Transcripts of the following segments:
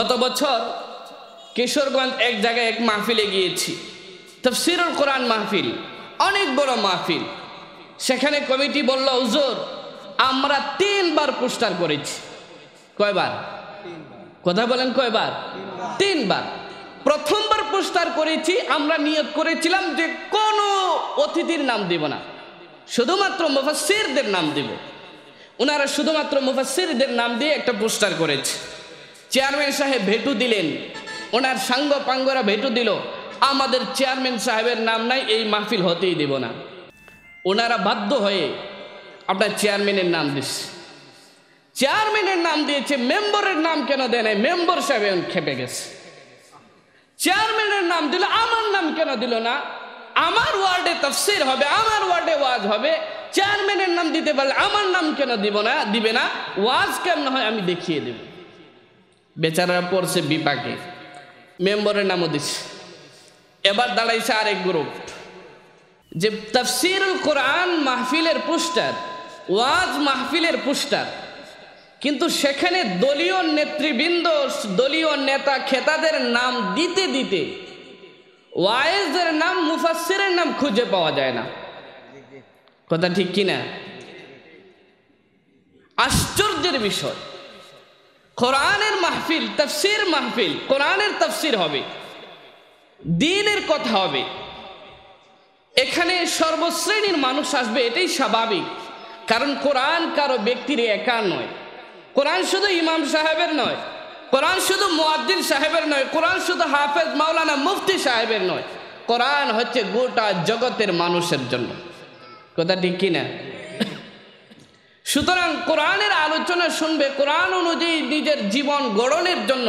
গত বছর কিশোরগঞ্জ এক জায়গায় এক মাহফিলে গিয়েছি। তফসিরুল কোরআন মাহফিল, অনেক বড় মাহফিল। সেখানে কমিটি বলল, হুজুর, আমরা তিনবার পোস্টার করেছি। কয়বার? কথা বলেন কয়বার? তিনবার। প্রথমবার পোস্টার করেছি, আমরা নিয়োগ করেছিলাম যে কোনো অতিথির নাম দিব না। শুধুমাত্র মুফাসসিরদের নাম দিব। ওনারা শুধুমাত্র মুফাসসিরদের নাম দিয়ে একটা পোস্টার করেছে। চেয়ারম্যান সাহেব ভেটু দিলেন। ওনার সাঙ্গ পাঙ্গরা ভেটু দিল। আমাদের চেয়ারম্যান সাহেবের নাম নাই, এই মাহফিল হতেই দেব না। ওনারা বাধ্য হয়ে আপনার চেয়ারম্যানের নাম দিচ্ছে। চেয়ারম্যানের নাম দিয়েছে, মেম্বারের নাম কেন দেয় নাই? মেম্বার সাহেব খেপে গেছে। চেয়ারম্যানের নাম দিল, আমার নাম কেন দিল না? আমার ওয়ার্ডে তফসির হবে, আমার ওয়ার্ডে ওয়াজ হবে। চেয়ারম্যানের নাম দিতে পারলে আমার নাম কেন দিব না? দিবে না? ওয়াজ কেমন হয় আমি দেখিয়ে দেব। বেচারারা পড়ছে বিপাকে। মেম্বরের নামও দিচ্ছে এবার দাঁড়াইছে আরেক গ্রুপ। যে তফসিরুল কোরআন মাহফিলের পোস্টার, ওয়াজ মাহফিলের পোস্টার। কিন্তু সেখানে দলীয় নেতৃবৃন্দ, দলীয় নেতা খেতাদের নাম দিতে দিতে ওয়াইজের নাম মুফাসিরের নাম খুঁজে পাওয়া যায় না। কথা ঠিক কিনা? আশ্চর্যের বিষয়। কোরআনের মাহফিল, তফসির মাহফিল, কোরআনের তফসির হবে। দিনের কথা হবে। এখানে সর্বশ্রেণীর মানুষ আসবে, এটাই স্বাভাবিক। কারণ কোরআন কারও ব্যক্তির একা নয়। কোরআন শুধু ইমাম সাহেবের নয়। কোরআন শুধু মুয়াদ্দিন সাহেবের নয়। কোরআন শুধু হাফেজ মাওলানা মুফতি সাহেবের নয়। কোরআন হচ্ছে গোটা জগতের মানুষের জন্য। কথা ঠিক কিনা? সুতরাং কোরআনের আলোচনা শুনবে, কোরআন অনুযায়ী নিজের জীবন গড়নের জন্য।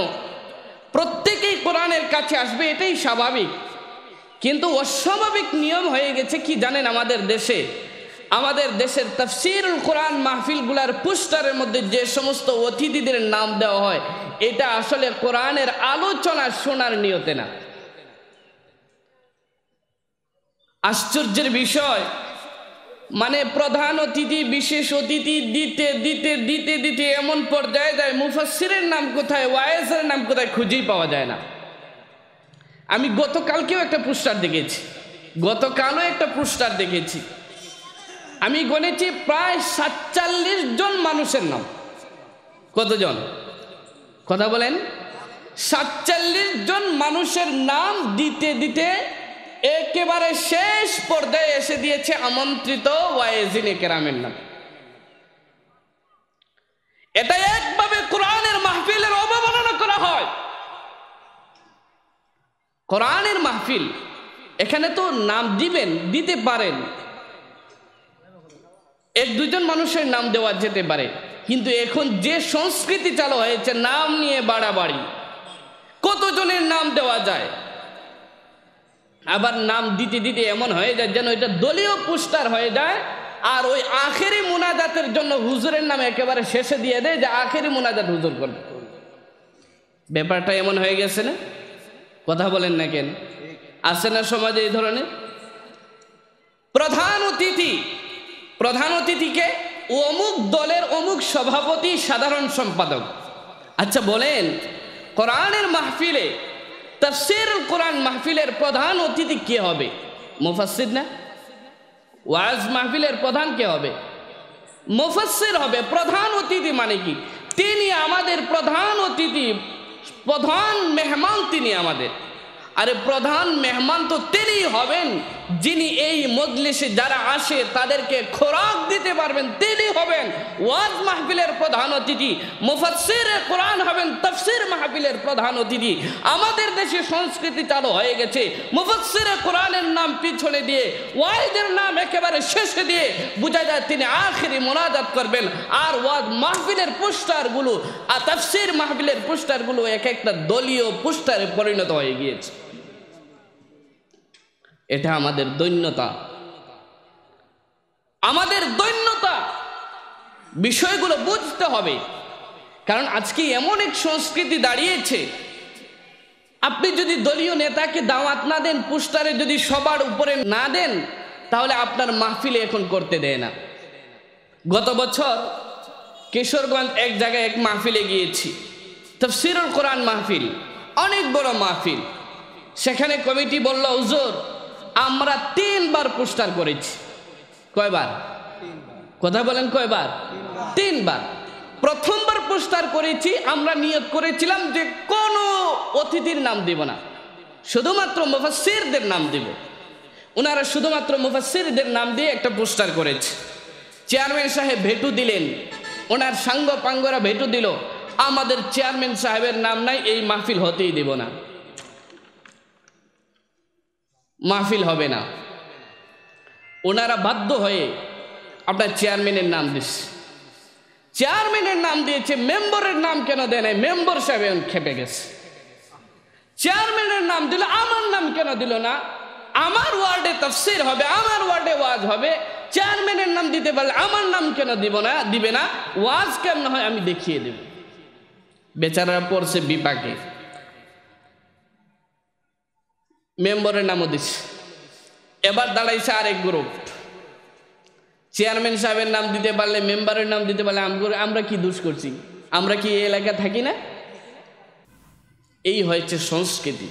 প্রত্যেকেই কোরআনের কাছে আসবে, এটাই স্বাভাবিক। কিন্তু অস্বাভাবিক নিয়ম হয়ে গেছে কি জানেন আমাদের দেশে? আমাদের দেশের তফসিরুল কোরআন মাহফিলগুলার পোস্টারের মধ্যে যে সমস্ত অতিথিদের নাম দেওয়া হয়, এটা আসলে কোরআনের আলোচনা শোনার নিয়তে না। আশ্চর্যের বিষয় মানে প্রধান অতিথি, বিশেষ অতিথি, দিতে দিতে দিতে দিতে এমন পর্যায়ে যায় মুফাসিরের নাম কোথায় ওয়াইসের নাম কোথায় খুঁজেই পাওয়া যায় না। আমি গতকালকেও একটা পোস্টার দেখেছি, গতকালও একটা পোস্টার দেখেছি। আমি গণেছি প্রায় সাতচল্লিশ জন মানুষের নাম। কতজন? কথা বলেন। সাতচল্লিশ জন মানুষের নাম দিতে দিতে একেবারে শেষ পর্যায়ে এসে দিয়েছে আমন্ত্রিত ওয়াইজিনে কেরামের নাম। এটা একভাবে কোরআনের মাহফিলের অবমাননা করা হয়। কোরআনের মাহফিল, এখানে তো নাম দিবেন, দিতে পারেন। এক দুজন মানুষের নাম দেওয়া যেতে পারে। কিন্তু এখন যে সংস্কৃতি চালু হয়েছে, নাম নিয়ে বাড়াবাড়ি। কতজনের নাম দেওয়া যায়? আবার নাম দিতে দিতে এমন হয়ে যায় যেন এটা দলীয় পোস্টার হয়ে যায়, আর ওই আখেরি মোনাজাতের জন্য হুজুরের নাম একেবারে শেষে দিয়ে দেয় যে আখেরি মোনাজাত হুজুর করবে। ব্যাপারটা এমন হয়ে গেছে না? কথা বলেন না কেন? আছে না সমাজে এই ধরনের? প্রধান অতিথি, প্রধান অতিথিকে অমুক দলের অমুক সভাপতি সাধারণ সম্পাদক। আচ্ছা বলেন, কোরআনের মাহফিলে তফসির কোরআন মাহফিলের প্রধান অতিথি কে হবে? মুফাসির না? ওয়াজ মাহফিলের প্রধান কে হবে? মুফাসির হবে। প্রধান অতিথি মানে কি? তিনি আমাদের প্রধান অতিথি, প্রধান মেহমান তিনি আমাদের। আরে প্রধান মেহমান তো তিনি হবেন। যিনি এই মজলিসে যারা আসে, তাদেরকে খোরাক দিতে পারবেন, তিনি হবেন ওয়াজ মাহফিলের প্রধান অতিথি মুফাসির কোরআন হবেন তফসির মাহফিলের প্রধান অতিথি। আমাদের দেশে সংস্কৃতি চালু হয়ে গেছে। মুফাসির কোরআনের নাম পিছনে দিয়ে, ওয়াইদের নাম একেবারে শেষে দিয়ে বোঝা যায় তিনি আখেরি মোনাজাত করবেন। আর ওয়াজ মাহফিলের পোস্টারগুলো, আর তফসির মাহফিলের পোস্টারগুলো এক একটা দলীয় পোস্টারে পরিণত হয়ে গিয়েছে। এটা আমাদের দৈন্যতা। আমাদের দৈন্যতা বিষয়গুলো বুঝতে হবে। কারণ আজকে এমন এক সংস্কৃতি দাঁড়িয়েছে, আপনি যদি দলীয় নেতাকে দাওয়াত না দেন, পোস্টারে যদি সবার উপরে না দেন, তাহলে আপনার মাহফিলে এখন করতে দেয় না। গত বছর কিশোরগঞ্জ এক জায়গায় এক মাহফিলে গিয়েছি, তফসিরুল কোরআন মাহফিল, অনেক বড় মাহফিল। সেখানে কমিটি বলল, হুজুর আমরা তিনবার পোস্টার করেছি। কয়বার? কথা বলেন কয়বার? তিনবার। প্রথমবার পোস্টার করেছি, আমরা নিয়োগ করেছিলাম যে কোনো অতিথির নাম দিব না। শুধুমাত্র মুফাসসিরদের নাম দিব। ওনারা শুধুমাত্র মুফাসসিরদের নাম দিয়ে একটা পোস্টার করেছে। চেয়ারম্যান সাহেব ভেটু দিলেন। ওনার সাঙ্গ পাঙ্গরা ভেটু দিল, আমাদের চেয়ারম্যান সাহেবের নাম নাই, এই মাহফিল হতেই দেব না। মাহফিল হবে না। ওনারা বাধ্য হয়ে আপনার চেয়ারম্যানের নাম দিচ্ছে। চেয়ারম্যানের নাম দিয়েছে, মেম্বারের নাম কেন দেয় নাই? মেম্বার সাহেব খেপে গেছে। চেয়ারম্যানের নাম দিল, আমার নাম কেন দিল না? আমার ওয়ার্ডে তফসির হবে, আমার ওয়ার্ডে ওয়াজ হবে। চেয়ারম্যানের নাম দিতে পারলে আমার নাম কেন দিব না, দিবে না? ওয়াজ কেমন হয় আমি দেখিয়ে দেব। বেচারা পড়ছে বিপাকে। মেম্বারের নামও দিচ্ছে এবার দাঁড়াইছে আরেক গ্রুপ চেয়ারম্যান সাহেবের নাম দিতে পারলে মেম্বারের নাম দিতে পারলে আম- আমরা কি দোষ করছি আমরা কি এই এলাকা থাকি না এই হয়েছে সংস্কৃতি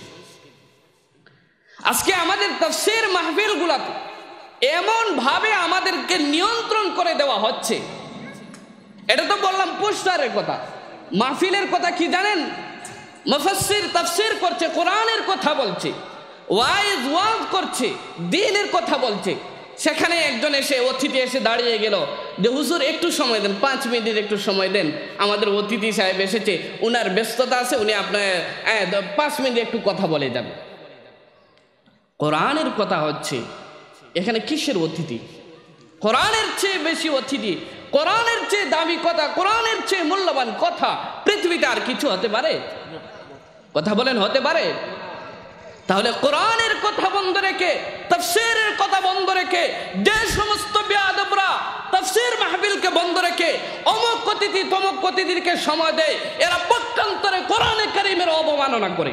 আজকে আমাদের তফসির মাহফিল গুলাতে এমন ভাবে আমাদেরকে নিয়ন্ত্রণ করে দেওয়া হচ্ছে এটা তো বললাম পোস্টারের কথা মাহফিলের কথা কি জানেন মুফাসসির তাফসির করছে কোরআনের কথা বলছে ওয়াইজ ওয়াজ করছে, দিনের কথা বলছে। সেখানে একজন এসে অতিথি এসে দাঁড়িয়ে গেল। যে, হুজুর, একটু সময় দেন, পাঁচ মিনিট একটু সময় দেন। আমাদের অতিথি সাহেব এসেছে, উনার ব্যস্ততা আছে, উনি আপনার পাঁচ মিনিট একটু কথা বলে যাবে কোরআনের কথা হচ্ছে, এখানে কিসের অতিথি? কোরআনের চেয়ে বেশি অতিথি, কোরআনের চেয়ে দামি কথা, কোরআনের চেয়ে মূল্যবান কথা, পৃথিবীতে আর কিছু হতে পারে? কথা বলেন, হতে পারে? তাহলে কোরআনের কথা বন্ধ রেখে, তফসিরের কথা বন্ধ রেখে, যে সমস্ত বেয়াদবরা তফসির মাহবিলকে বন্ধ রেখে অমুক অতিথি তমুক অতিথিকে সময় দেয়, এরা পক্ষান্তরে কোরআনে কারিমের অবমাননা করে।